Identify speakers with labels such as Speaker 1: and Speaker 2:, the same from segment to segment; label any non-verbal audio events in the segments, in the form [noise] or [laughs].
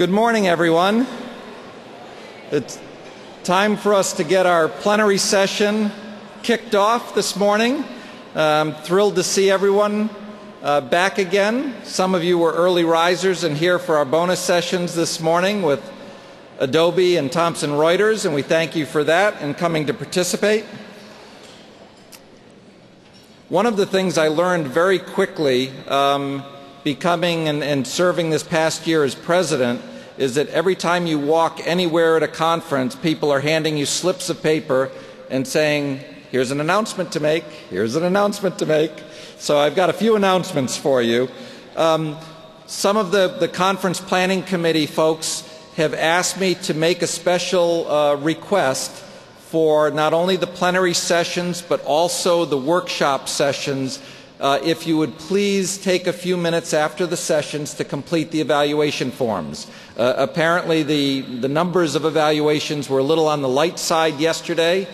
Speaker 1: Good morning, everyone. It's time for us to get our plenary session kicked off this morning. I'm thrilled to see everyone uh, back again. Some of you were early risers and here for our bonus sessions this morning with Adobe and Thomson Reuters, and we thank you for that and coming to participate. One of the things I learned very quickly um, becoming and, and serving this past year as president is that every time you walk anywhere at a conference, people are handing you slips of paper and saying, Here's an announcement to make, here's an announcement to make. So I've got a few announcements for you. Um, some of the, the conference planning committee folks have asked me to make a special uh, request for not only the plenary sessions but also the workshop sessions uh, if you would please take a few minutes after the sessions to complete the evaluation forms. Uh, apparently, the, the numbers of evaluations were a little on the light side yesterday.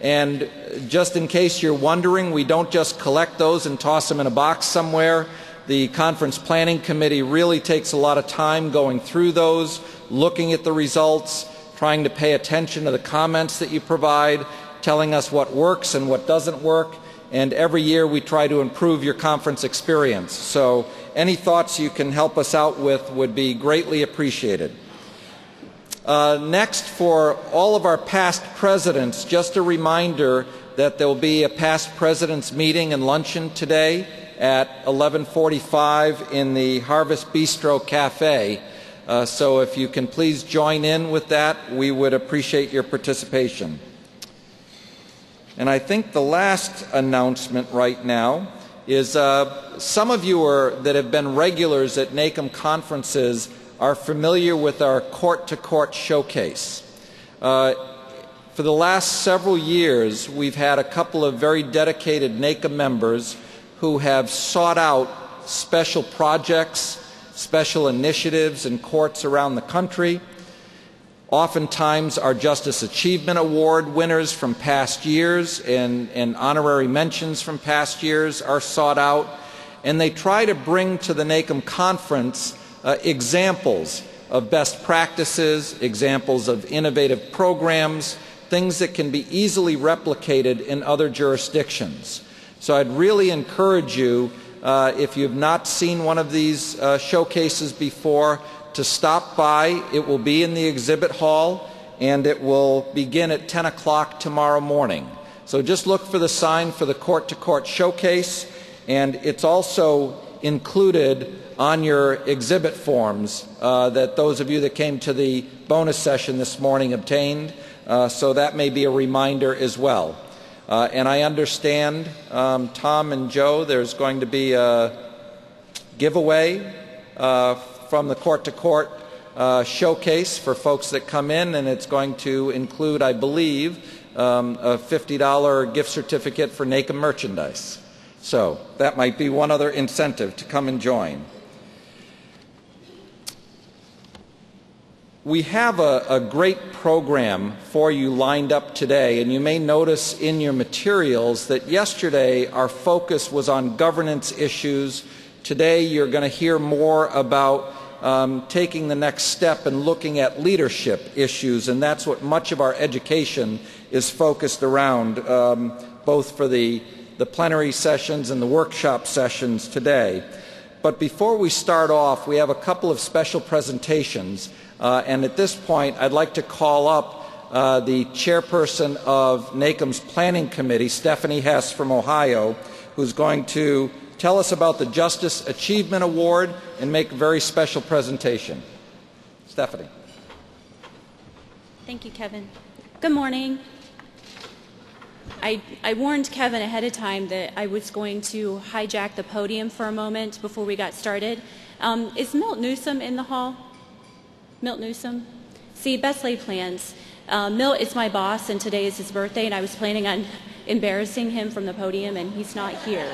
Speaker 1: And just in case you're wondering, we don't just collect those and toss them in a box somewhere. The Conference Planning Committee really takes a lot of time going through those, looking at the results, trying to pay attention to the comments that you provide, telling us what works and what doesn't work and every year we try to improve your conference experience. So any thoughts you can help us out with would be greatly appreciated. Uh, next, for all of our past presidents, just a reminder that there will be a past presidents meeting and luncheon today at 11:45 in the Harvest Bistro Cafe. Uh, so if you can please join in with that, we would appreciate your participation. And I think the last announcement right now is uh, some of you are, that have been regulars at NACM conferences are familiar with our court to court showcase. Uh, for the last several years, we've had a couple of very dedicated NACM members who have sought out special projects, special initiatives in courts around the country Oftentimes, our Justice Achievement Award winners from past years and, and, honorary mentions from past years are sought out, and they try to bring to the NACM conference uh, examples of best practices, examples of innovative programs, things that can be easily replicated in other jurisdictions. So I'd really encourage you, uh, if you've not seen one of these uh, showcases before, to stop by. It will be in the exhibit hall and it will begin at 10 o'clock tomorrow morning. So just look for the sign for the court to court showcase and it's also included on your exhibit forms uh, that those of you that came to the bonus session this morning obtained. Uh, so that may be a reminder as well. Uh, and I understand, um, Tom and Joe, there's going to be a giveaway uh, from the court to court uh, showcase for folks that come in, and it's going to include, I believe, um, a $50 gift certificate for NACM merchandise. So that might be one other incentive to come and join. We have a, a, great program for you lined up today, and you may notice in your materials that yesterday our focus was on governance issues. Today you're going to hear more about um, taking the next step and looking at leadership issues, and that's what much of our education is focused around, um, both for the, the plenary sessions and the workshop sessions today. But before we start off, we have a couple of special presentations, uh, and at this point, I'd like to call up uh, the chairperson of NACM's Planning Committee, Stephanie Hess from Ohio, who's going to tell us about the Justice Achievement Award, and make a very special presentation. Stephanie.
Speaker 2: Thank you, Kevin. Good morning. I, I, warned Kevin ahead of time that I was going to hijack the podium for a moment before we got started. Um, is Milt Newsom in the hall? Milt Newsom? See, best laid plans. Uh, Milt is my boss, and today is his birthday, and I was planning on [laughs] embarrassing him from the podium, and he's not here.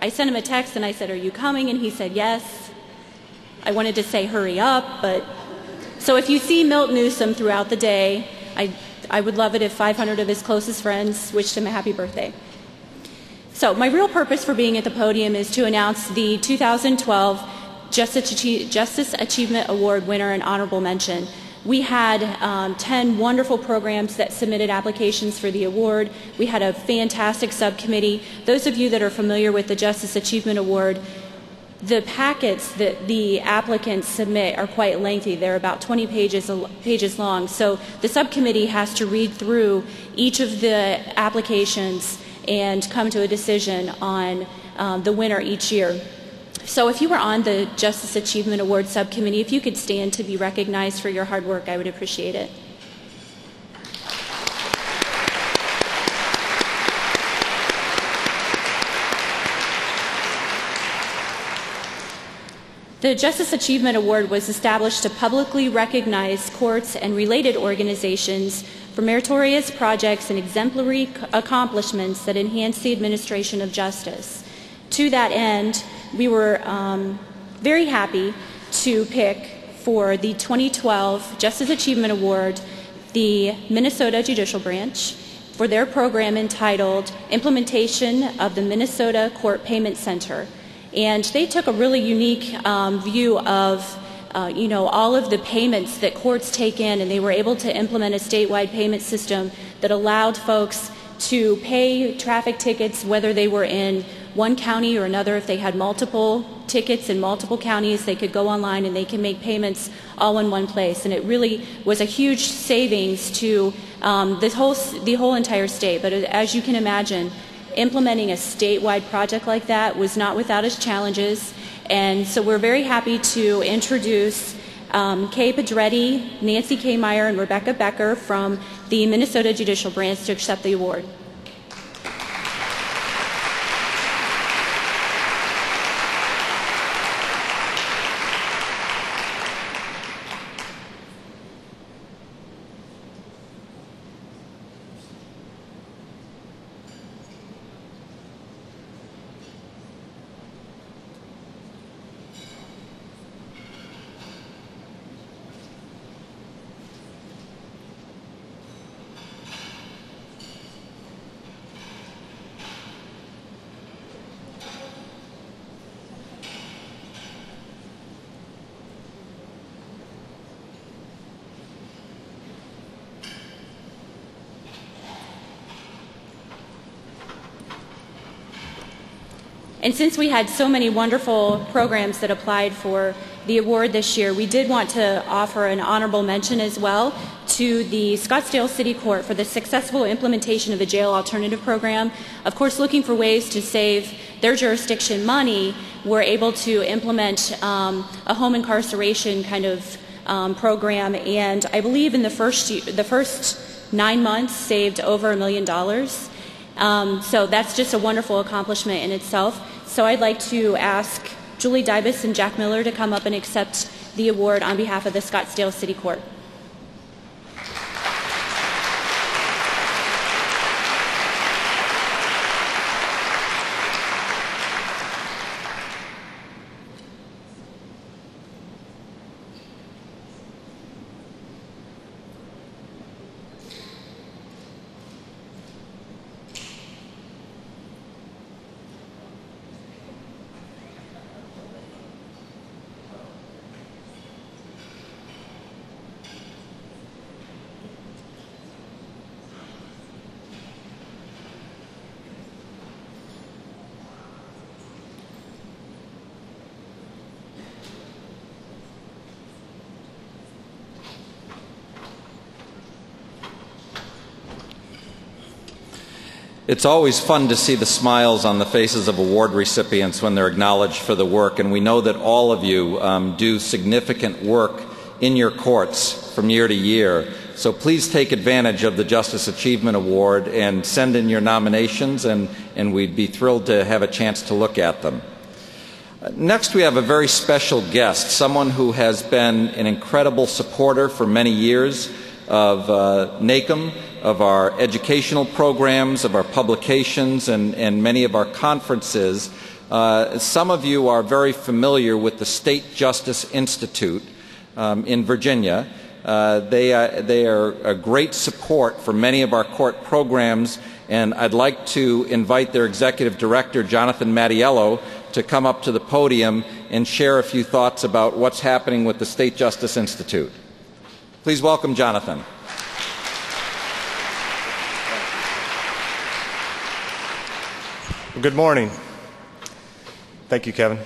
Speaker 2: I sent him a text and I said, Are you coming? And he said, Yes. I wanted to say, Hurry up, but. So if you see Milt Newsom throughout the day, I, I would love it if 500 of his closest friends wished him a happy birthday. So, my real purpose for being at the podium is to announce the 2012 Justice Achievement Award winner and honorable mention. We had um, 10 wonderful programs that submitted applications for the award. We had a fantastic subcommittee. Those of you that are familiar with the Justice Achievement Award, the packets that the applicants submit are quite lengthy. They're about 20 pages, pages long. So the subcommittee has to read through each of the applications and come to a decision on um, the winner each year. So if you were on the Justice Achievement Award subcommittee, if you could stand to be recognized for your hard work, I would appreciate it. The Justice Achievement Award was established to publicly recognize courts and related organizations for meritorious projects and exemplary accomplishments that enhance the administration of justice. To that end, we were um, very happy to pick for the 2012 Justice Achievement Award the Minnesota Judicial Branch for their program entitled Implementation of the Minnesota Court Payment Center. And they took a really unique um, view of uh, you know, all of the payments that courts take in, and they were able to implement a statewide payment system that allowed folks to pay traffic tickets whether they were in one county or another. If they had multiple tickets in multiple counties, they could go online and they can make payments all in one place. And it really was a huge savings to um, the, whole, the whole entire state. But as you can imagine, implementing a statewide project like that was not without its challenges. And so we're very happy to introduce um, Kay Pedretti, Nancy K. Meyer, and Rebecca Becker from the Minnesota Judicial Branch to accept the award. And since we had so many wonderful programs that applied for the award this year, we did want to offer an honorable mention as well to the Scottsdale City Court for the successful implementation of the jail alternative program. Of course, looking for ways to save their jurisdiction money, we're able to implement um, a home incarceration kind of um, program, and I believe in the first the first nine months saved over a million dollars. Um, so that's just a wonderful accomplishment in itself. So I'd like to ask Julie Dybus and Jack Miller to come up and accept the award on behalf of the Scottsdale City Court.
Speaker 1: It's always fun to see the smiles on the faces of award recipients when they're acknowledged for the work, and we know that all of you um, do significant work in your courts from year to year. So please take advantage of the Justice Achievement Award and send in your nominations, and, and we'd be thrilled to have a chance to look at them. Next, we have a very special guest, someone who has been an incredible supporter for many years of uh, of our educational programs, of our publications, and, and many of our conferences. Uh, some of you are very familiar with the State Justice Institute um, in Virginia. Uh, they, uh, they are a great support for many of our court programs, and I'd like to invite their executive director, Jonathan Mattiello, to come up to the podium and share a few thoughts about what's happening with the State Justice Institute. Please welcome Jonathan.
Speaker 3: Good morning. Thank you, Kevin.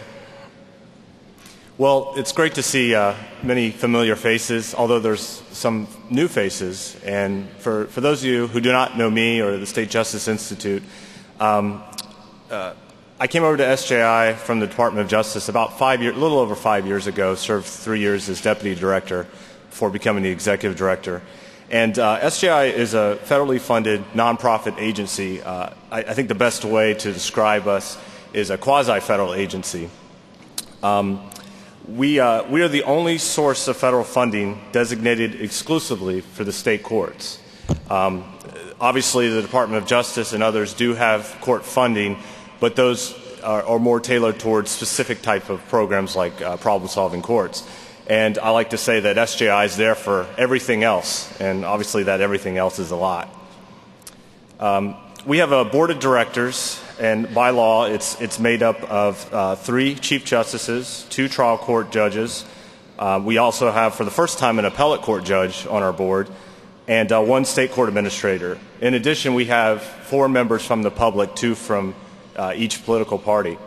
Speaker 3: Well, it's great to see uh, many familiar faces, although there's some new faces. And for, for those of you who do not know me or the State Justice Institute, um, uh, I came over to SJI from the Department of Justice about five years, a little over five years ago, served three years as deputy director before becoming the executive director. And uh, SJI is a federally funded nonprofit agency. Uh, I, I, think the best way to describe us is a quasi federal agency. Um, we, uh, we are the only source of federal funding designated exclusively for the state courts. Um, obviously, the Department of Justice and others do have court funding, but those are, are more tailored towards specific type of programs like uh, problem-solving courts. And I like to say that SJI is there for everything else, and obviously that everything else is a lot. Um, we have a board of directors and by law, it's, it's made up of uh, three chief justices, two trial court judges. Uh, we also have, for the first time, an appellate court judge on our board, and uh, one state court administrator. In addition, we have four members from the public, two from uh, each political party.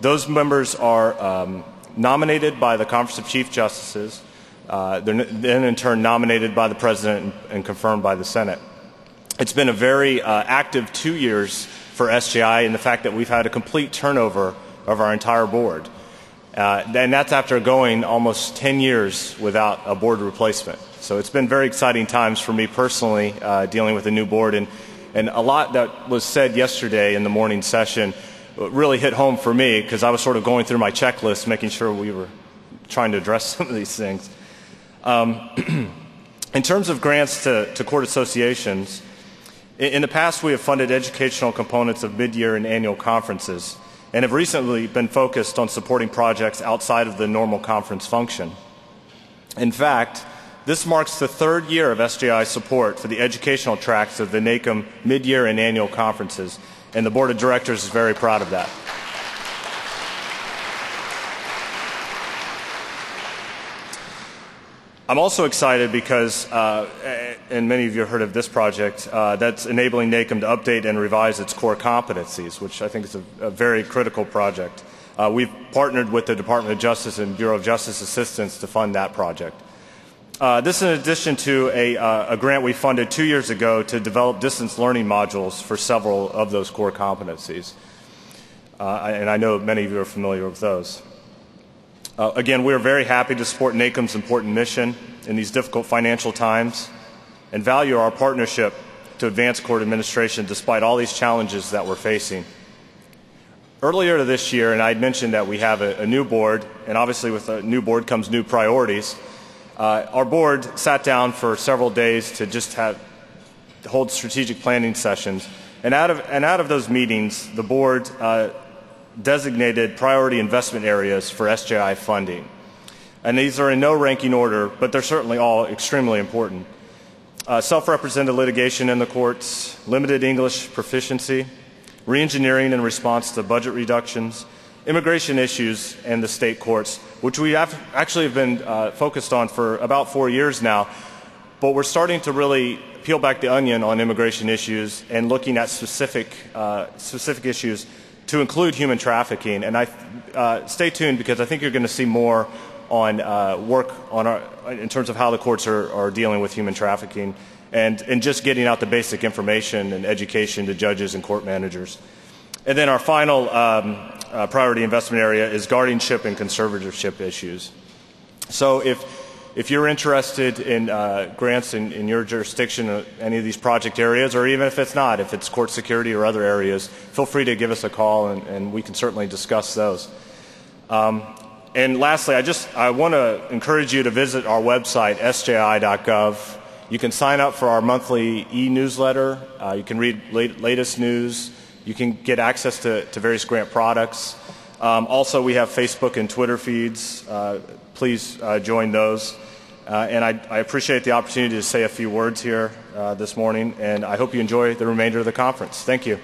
Speaker 3: Those members are um, nominated by the Conference of Chief Justices. Uh, they're then, in turn, nominated by the President and, confirmed by the Senate. It's been a very uh, active two years for SJI and the fact that we've had a complete turnover of our entire board. Uh, and that's after going almost 10 years without a board replacement. So it's been very exciting times for me personally uh, dealing with a new board. And, and a lot that was said yesterday in the morning session really hit home for me because I was sort of going through my checklist, making sure we were trying to address [laughs] some of these things. Um, [clears throat] in terms of grants to, to court associations, in the past, we have funded educational components of mid-year and annual conferences and have recently been focused on supporting projects outside of the normal conference function. In fact, this marks the third year of SJI support for the educational tracks of the NACM mid-year and annual conferences, and the Board of Directors is very proud of that. I'm also excited because, uh, and many of you have heard of this project, uh, that's enabling NACM to update and revise its core competencies, which I think is a, a very critical project. Uh, we've partnered with the Department of Justice and Bureau of Justice Assistance to fund that project. Uh, this is in addition to a, uh, a, grant we funded two years ago to develop distance learning modules for several of those core competencies. Uh, and I know many of you are familiar with those. Uh, again, we are very happy to support NACM's important mission in these difficult financial times and value our partnership to advance court administration despite all these challenges that we're facing. Earlier this year, and I had mentioned that we have a, a new board, and obviously with a new board comes new priorities. Uh, our board sat down for several days to just have, hold strategic planning sessions. And out of, and out of those meetings, the board uh, designated priority investment areas for SJI funding. And these are in no ranking order, but they're certainly all extremely important. Uh, self-represented litigation in the courts, limited English proficiency, reengineering in response to budget reductions, immigration issues and the state courts, which we have actually have been uh, focused on for about four years now, but we're starting to really peel back the onion on immigration issues and looking at specific, uh, specific issues to include human trafficking. And I, uh, stay tuned because I think you're going to see more on uh, work on our, in terms of how the courts are, are dealing with human trafficking and, and just getting out the basic information and education to judges and court managers. And then our final um, uh, priority investment area is guardianship and conservatorship issues. So if if you're interested in uh, grants in, in, your jurisdiction, uh, any of these project areas, or even if it's not, if it's court security or other areas, feel free to give us a call and, and we can certainly discuss those. Um, and lastly, I just I want to encourage you to visit our website, sji.gov. You can sign up for our monthly e-newsletter. Uh, you can read late, latest news. You can get access to, to various grant products. Um, also, we have Facebook and Twitter feeds. Uh, please uh, join those. Uh, and I, I, appreciate the opportunity to say a few words here uh, this morning, and I hope you enjoy the remainder of the conference. Thank you.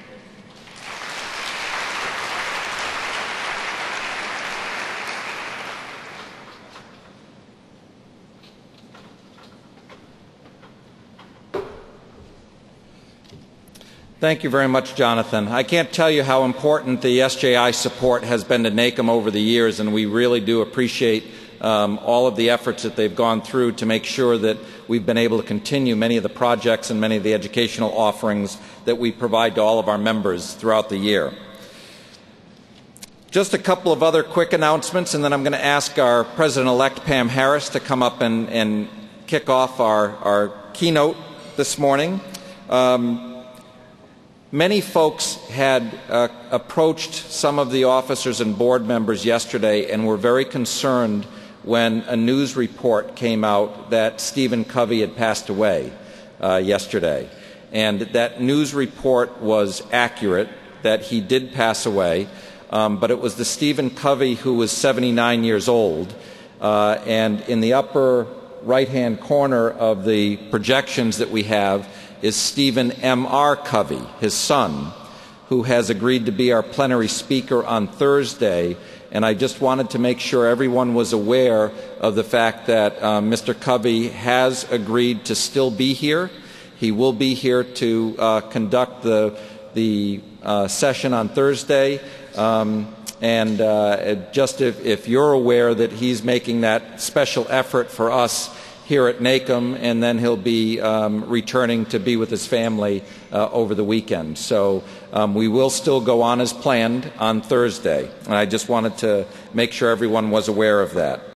Speaker 1: Thank you very much, Jonathan. I can't tell you how important the SJI support has been to NACM over the years, and we really do appreciate um, all of the efforts that they've gone through to make sure that we've been able to continue many of the projects and many of the educational offerings that we provide to all of our members throughout the year. Just a couple of other quick announcements, and then I'm going to ask our President elect Pam Harris to come up and, and kick off our, our keynote this morning. Um, Many folks had uh, approached some of the officers and board members yesterday and were very concerned when a news report came out that Stephen Covey had passed away uh, yesterday. And that news report was accurate, that he did pass away, um, but it was the Stephen Covey who was 79 years old. Uh, and in the upper right hand corner of the projections that we have, is Stephen M.R. Covey, his son, who has agreed to be our plenary speaker on Thursday. And I just wanted to make sure everyone was aware of the fact that uh, Mr. Covey has agreed to still be here. He will be here to uh, conduct the, the uh, session on Thursday. Um, and uh, just if, if you're aware that he's making that special effort for us here at NACM, and then he'll be um, returning to be with his family uh, over the weekend. So um, we will still go on as planned on Thursday, and I just wanted to make sure everyone was aware of that.